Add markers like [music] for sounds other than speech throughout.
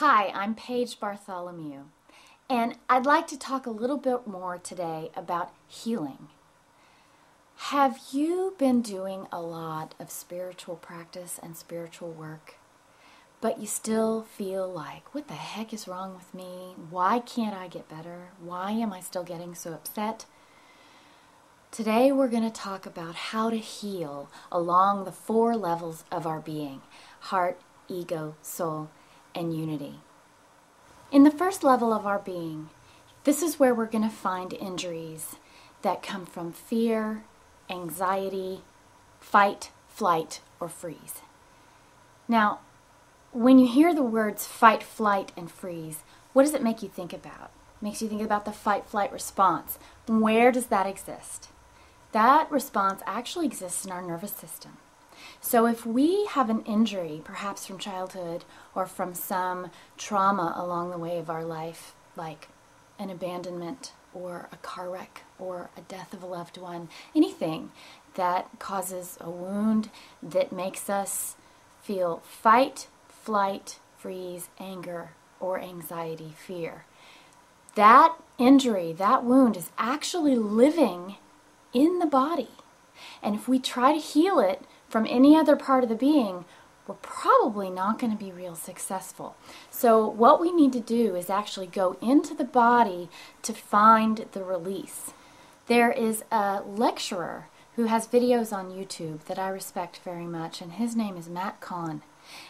Hi, I'm Paige Bartholomew, and I'd like to talk a little bit more today about healing. Have you been doing a lot of spiritual practice and spiritual work, but you still feel like, what the heck is wrong with me? Why can't I get better? Why am I still getting so upset? Today we're going to talk about how to heal along the four levels of our being heart, ego, soul, and unity. In the first level of our being, this is where we're going to find injuries that come from fear, anxiety, fight, flight, or freeze. Now, when you hear the words fight, flight, and freeze, what does it make you think about? It makes you think about the fight flight response. Where does that exist? That response actually exists in our nervous system. So if we have an injury, perhaps from childhood or from some trauma along the way of our life, like an abandonment or a car wreck or a death of a loved one, anything that causes a wound that makes us feel fight, flight, freeze, anger, or anxiety, fear. That injury, that wound is actually living in the body. And if we try to heal it from any other part of the being, we're probably not going to be real successful. So, what we need to do is actually go into the body to find the release. There is a lecturer who has videos on YouTube that I respect very much, and his name is Matt Kahn.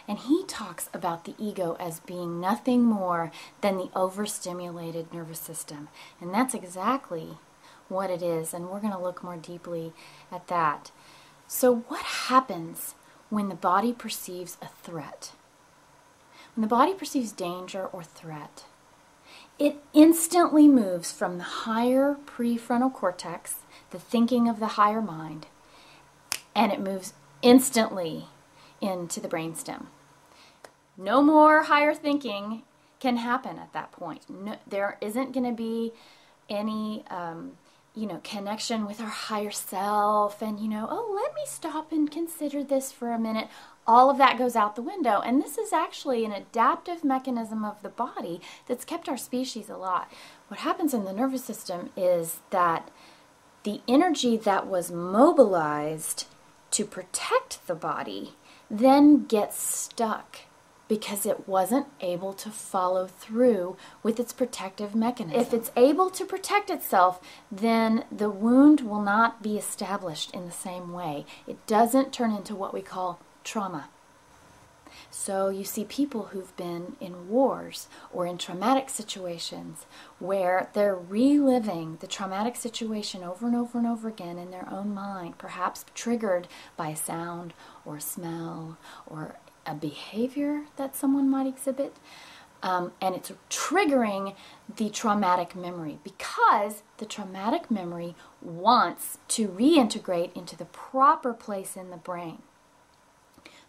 And he talks about the ego as being nothing more than the overstimulated nervous system. And that's exactly what it is, and we're going to look more deeply at that. So, what happens when the body perceives a threat? When the body perceives danger or threat, it instantly moves from the higher prefrontal cortex, the thinking of the higher mind, and it moves instantly into the brainstem. No more higher thinking can happen at that point. No, there isn't going to be any um, you know, connection with our higher self and, you know, oh, let me stop and consider this for a minute. All of that goes out the window. And this is actually an adaptive mechanism of the body that's kept our species alive. What happens in the nervous system is that the energy that was mobilized to protect the body then gets stuck because it wasn't able to follow through with its protective mechanism. If it's able to protect itself, then the wound will not be established in the same way. It doesn't turn into what we call trauma. So you see people who've been in wars or in traumatic situations where they're reliving the traumatic situation over and over and over again in their own mind, perhaps triggered by a sound or a smell or a behavior that someone might exhibit. Um, and it's triggering the traumatic memory because the traumatic memory wants to reintegrate into the proper place in the brain.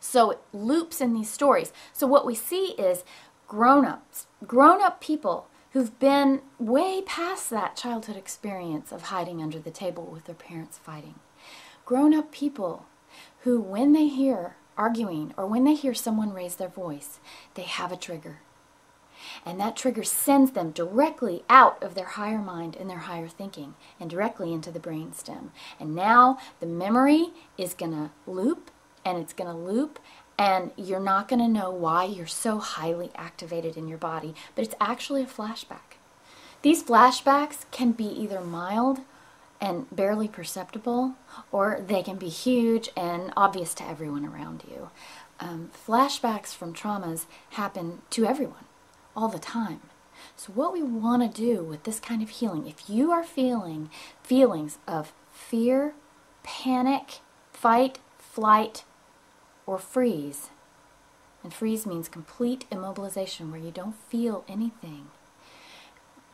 So it loops in these stories. So what we see is grown ups, grown up people who've been way past that childhood experience of hiding under the table with their parents fighting. Grown up people who, when they hear arguing or when they hear someone raise their voice, they have a trigger. And that trigger sends them directly out of their higher mind and their higher thinking and directly into the brain stem. And now the memory is going to loop and it's going to loop and you're not going to know why you're so highly activated in your body, but it's actually a flashback. These flashbacks can be either mild and barely perceptible, or they can be huge and obvious to everyone around you. Um, flashbacks from traumas happen to everyone all the time. So, what we want to do with this kind of healing, if you are feeling feelings of fear, panic, fight, flight, or freeze, and freeze means complete immobilization where you don't feel anything,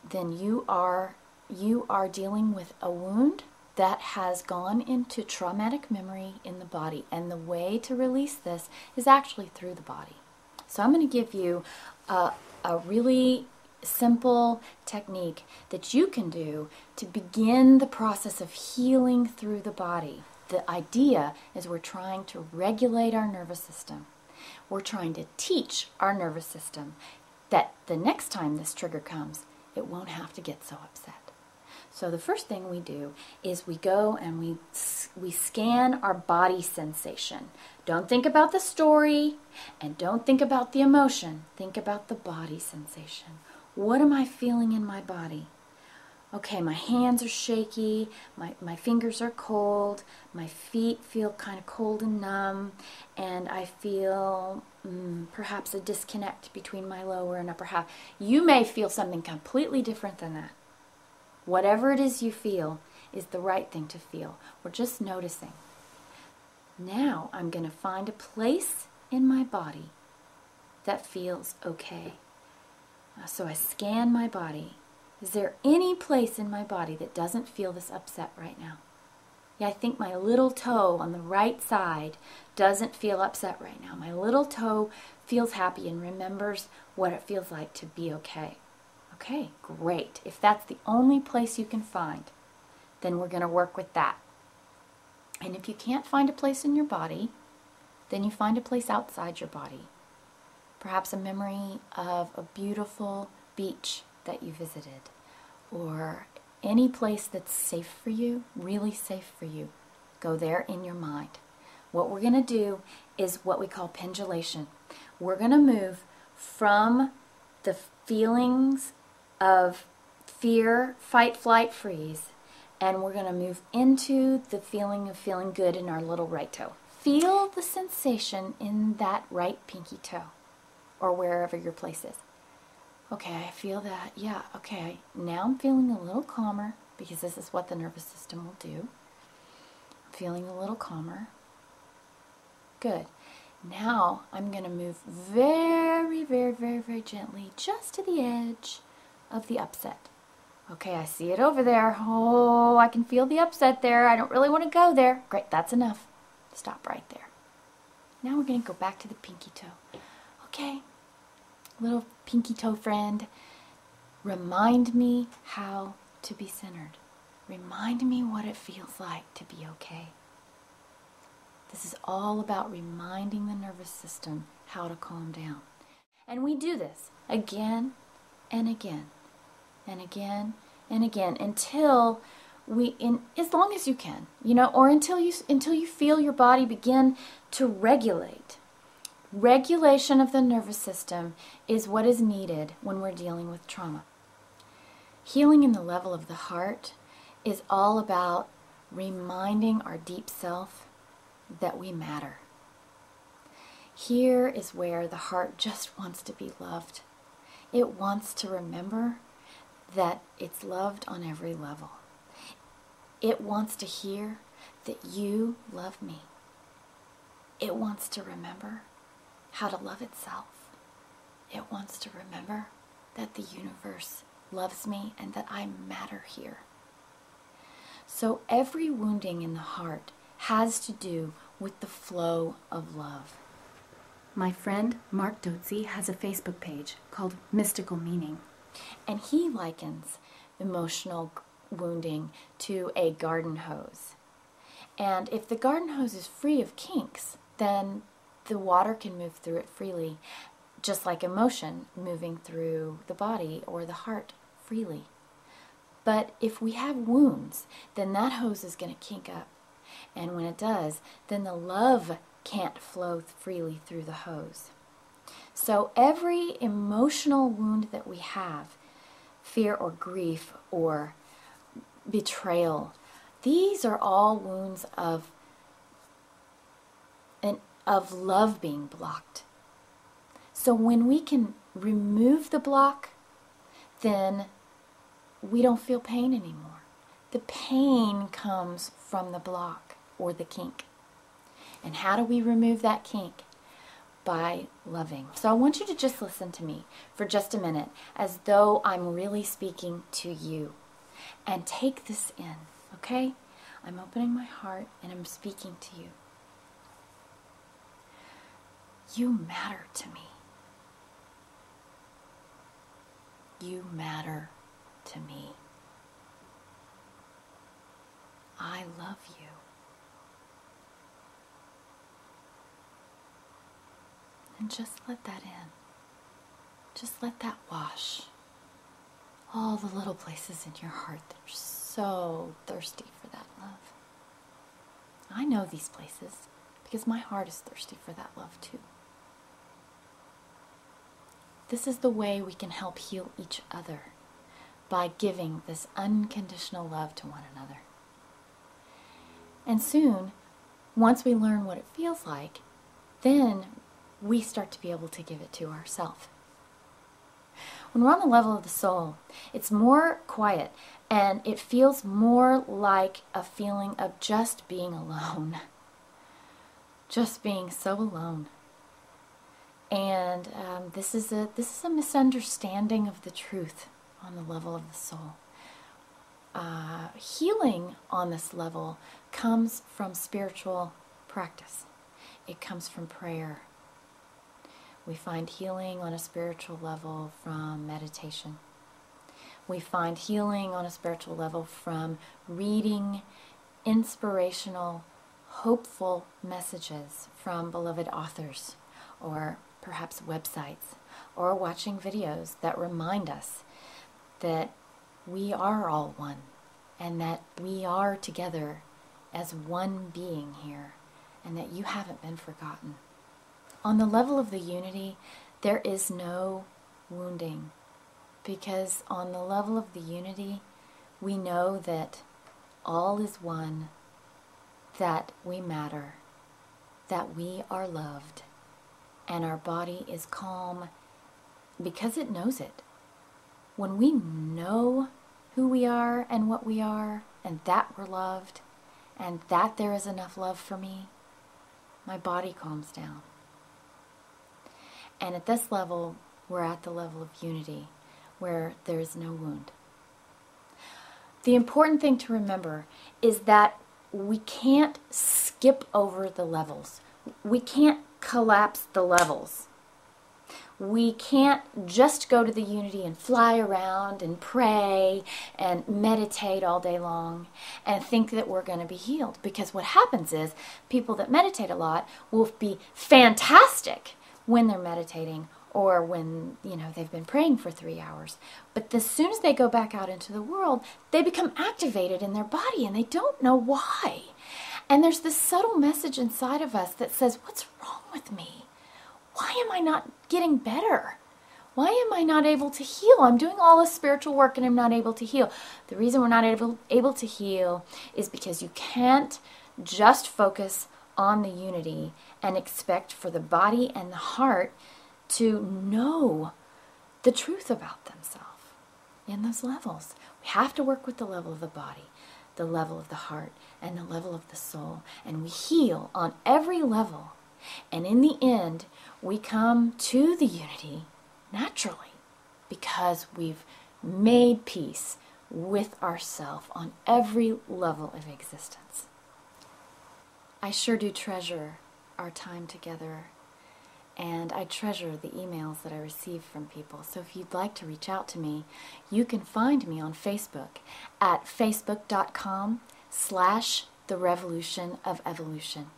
then you are you are dealing with a wound that has gone into traumatic memory in the body. And the way to release this is actually through the body. So I'm going to give you a, a really simple technique that you can do to begin the process of healing through the body. The idea is we're trying to regulate our nervous system. We're trying to teach our nervous system that the next time this trigger comes, it won't have to get so upset. So the first thing we do is we go and we we scan our body sensation. Don't think about the story and don't think about the emotion. Think about the body sensation. What am I feeling in my body? Okay, my hands are shaky, my, my fingers are cold, my feet feel kind of cold and numb, and I feel mm, perhaps a disconnect between my lower and upper half. You may feel something completely different than that. Whatever it is you feel is the right thing to feel. We're just noticing. Now I'm going to find a place in my body that feels okay. Uh, so I scan my body. Is there any place in my body that doesn't feel this upset right now? Yeah, I think my little toe on the right side doesn't feel upset right now. My little toe feels happy and remembers what it feels like to be okay. Okay, great. If that's the only place you can find, then we're going to work with that. And if you can't find a place in your body, then you find a place outside your body. Perhaps a memory of a beautiful beach that you visited, or any place that's safe for you, really safe for you. Go there in your mind. What we're going to do is what we call pendulation. We're going to move from the feelings of fear, fight, flight, freeze, and we're going to move into the feeling of feeling good in our little right toe. Feel the sensation in that right pinky toe or wherever your place is. Okay, I feel that. Yeah, okay. Now I'm feeling a little calmer because this is what the nervous system will do. I'm feeling a little calmer. Good. Now I'm going to move very, very, very, very gently just to the edge of the upset. Okay, I see it over there. Oh, I can feel the upset there. I don't really want to go there. Great, that's enough. Stop right there. Now we're going to go back to the pinky toe. Okay, little pinky toe friend, remind me how to be centered. Remind me what it feels like to be okay. This is all about reminding the nervous system how to calm down. And we do this again and again and again and again until we in as long as you can you know or until you until you feel your body begin to regulate. Regulation of the nervous system is what is needed when we're dealing with trauma. Healing in the level of the heart is all about reminding our deep self that we matter. Here is where the heart just wants to be loved. It wants to remember that it's loved on every level. It wants to hear that you love me. It wants to remember how to love itself. It wants to remember that the universe loves me and that I matter here. So every wounding in the heart has to do with the flow of love. My friend Mark Dotze has a Facebook page called Mystical Meaning. And he likens emotional wounding to a garden hose. And if the garden hose is free of kinks, then the water can move through it freely, just like emotion moving through the body or the heart freely. But if we have wounds, then that hose is going to kink up. And when it does, then the love can't flow freely through the hose. So every emotional wound that we have, fear or grief or betrayal, these are all wounds of an, of love being blocked. So when we can remove the block, then we don't feel pain anymore. The pain comes from the block or the kink. And how do we remove that kink? By loving. So I want you to just listen to me for just a minute as though I'm really speaking to you. And take this in, okay? I'm opening my heart and I'm speaking to you. You matter to me. You matter to me. I love you. And just let that in. Just let that wash all the little places in your heart that are so thirsty for that love. I know these places because my heart is thirsty for that love too. This is the way we can help heal each other by giving this unconditional love to one another. And soon, once we learn what it feels like, then we start to be able to give it to ourselves. When we're on the level of the soul, it's more quiet and it feels more like a feeling of just being alone. [laughs] Just being so alone. And um, this is a this is a misunderstanding of the truth on the level of the soul. Uh, healing on this level comes from spiritual practice. It comes from prayer. We find healing on a spiritual level from meditation. We find healing on a spiritual level from reading inspirational, hopeful messages from beloved authors or perhaps websites or watching videos that remind us that we are all one and that we are together as one being here and that you haven't been forgotten. On the level of the unity, there is no wounding because on the level of the unity, we know that all is one, that we matter, that we are loved, and our body is calm because it knows it. When we know who we are and what we are, and that we're loved, and that there is enough love for me, my body calms down. And at this level, we're at the level of unity where there is no wound. The important thing to remember is that we can't skip over the levels. We can't collapse the levels. We can't just go to the unity and fly around and pray and meditate all day long and think that we're going to be healed. Because what happens is people that meditate a lot will be fantastic when they're meditating or when you know they've been praying for three hours. But as soon as they go back out into the world they become activated in their body and they don't know why. And there's this subtle message inside of us that says what's wrong with me? Why am i not getting better? Why am i not able to heal? I'm doing all this spiritual work and i'm not able to heal. The reason we're not able, able to heal is because you can't just focus on the unity and expect for the body and the heart to know the truth about themselves in those levels. We have to work with the level of the body, the level of the heart, and the level of the soul. And we heal on every level. And in the end, we come to the unity naturally because we've made peace with ourself on every level of existence. I sure do treasure our time together and I treasure the emails that I receive from people. So if you'd like to reach out to me, you can find me on Facebook at facebook.com slash the revolution of evolution.